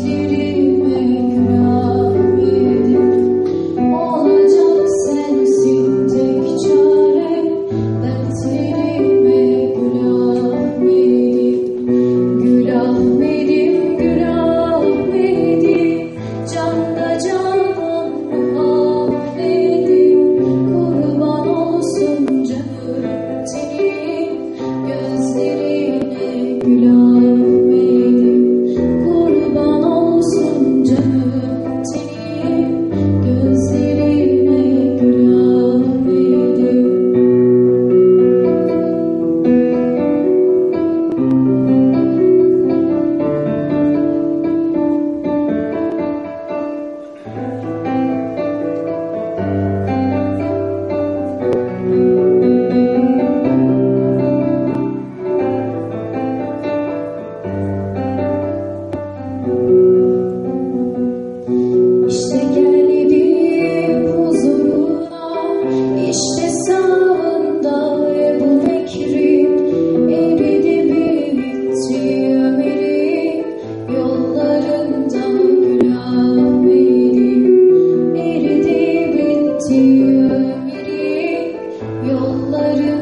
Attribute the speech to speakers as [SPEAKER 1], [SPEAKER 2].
[SPEAKER 1] see Yollarım